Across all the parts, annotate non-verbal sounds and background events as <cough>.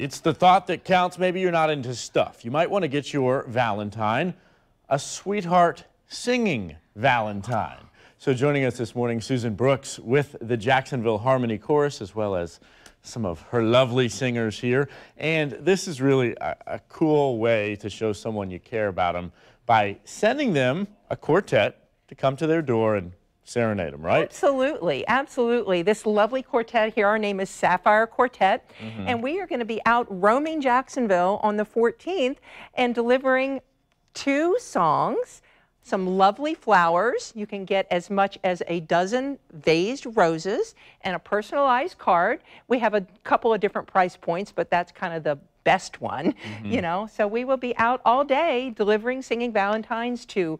It's the thought that counts. Maybe you're not into stuff. You might want to get your Valentine a sweetheart singing Valentine. So joining us this morning, Suzanne Brooks with the Jacksonville Harmony Chorus, as well as some of her lovely singers here. And this is really a, a cool way to show someone you care about them by sending them a quartet to come to their door and serenade them, right? Absolutely, absolutely. This lovely quartet here, our name is Sapphire Quartet, mm -hmm. and we are going to be out roaming Jacksonville on the 14th and delivering two songs, some lovely flowers. You can get as much as a dozen vased roses and a personalized card. We have a couple of different price points, but that's kind of the best one, mm -hmm. you know. So we will be out all day delivering, singing Valentines to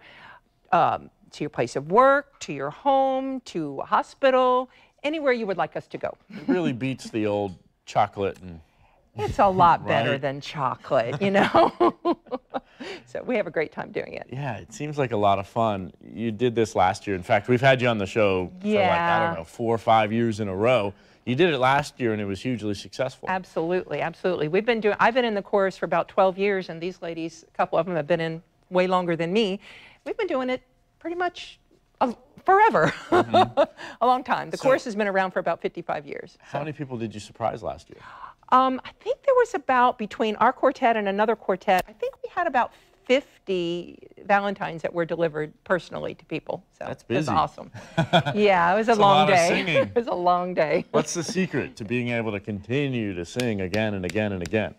um, to your place of work, to your home, to a hospital, anywhere you would like us to go. It really beats the old chocolate and <laughs> it's a lot <laughs> better right? than chocolate, you know? <laughs> so we have a great time doing it. Yeah, it seems like a lot of fun. You did this last year. In fact, we've had you on the show yeah. for like, I don't know, four or five years in a row. You did it last year and it was hugely successful. Absolutely, absolutely. We've been doing, I've been in the chorus for about 12 years and these ladies, a couple of them have been in way longer than me. We've been doing it pretty much forever, mm-hmm. <laughs> a long time. The so, course has been around for about 55 years. How many people did you surprise last year? Um, I think there was about, between our quartet and another quartet, I think we had about 50 Valentines that were delivered personally to people. So That's busy. It was awesome. <laughs> yeah, it was a long a day. <laughs> it was a long day. What's the secret to being able to continue to sing again and again and again?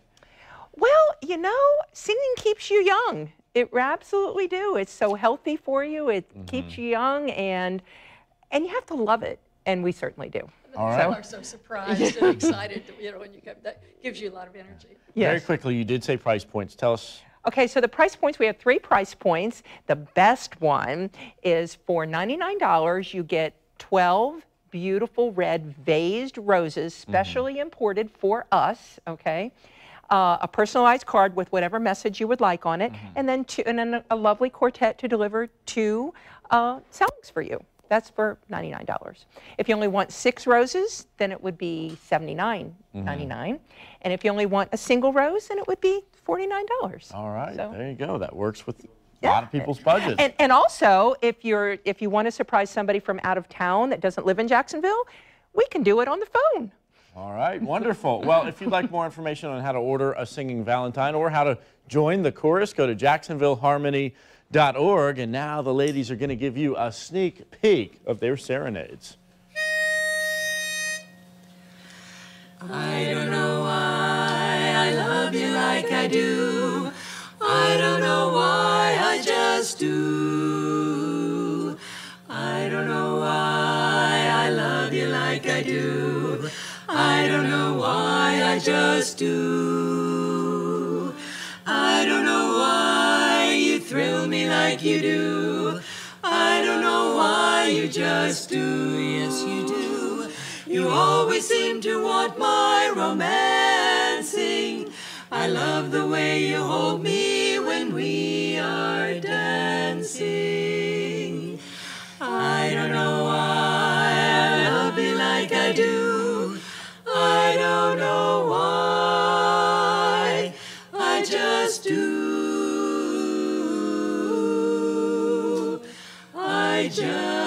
Well, you know, singing keeps you young. It absolutely do. It's so healthy for you. It mm -hmm. keeps you young, and and you have to love it, and we certainly do. All right. People are so surprised and <laughs> excited, you know, when you come. That gives you a lot of energy. Yes. Very quickly, you did say price points. Tell us. Okay, so the price points, we have three price points. The best one is for $99, you get 12 beautiful red vased roses, mm-hmm. specially mm -hmm. imported for us, okay? Uh, a personalized card with whatever message you would like on it, mm -hmm. and then two, and then a lovely quartet to deliver two uh, songs for you. That's for $99. If you only want six roses, then it would be $79.99. Mm -hmm. And if you only want a single rose, then it would be $49. All right, so, there you go. That works with a lot of people's budgets. And, and also, if you're if you want to surprise somebody from out of town that doesn't live in Jacksonville, we can do it on the phone. All right, wonderful. well, if you'd like more information on how to order a singing Valentine or how to join the chorus, go to jacksonvilleharmony.org. And now the ladies are going to give you a sneak peek of their serenades. I don't know why I love you like I do. I don't know why I just do. I don't know why I love you like I do. I don't know why I just do. I don't know why you thrill me like you do. I don't know why you just do. Yes, you do. You always seem to want my romancing. I love the way you hold me when we are dancing. I don't know why I love you like I do. Just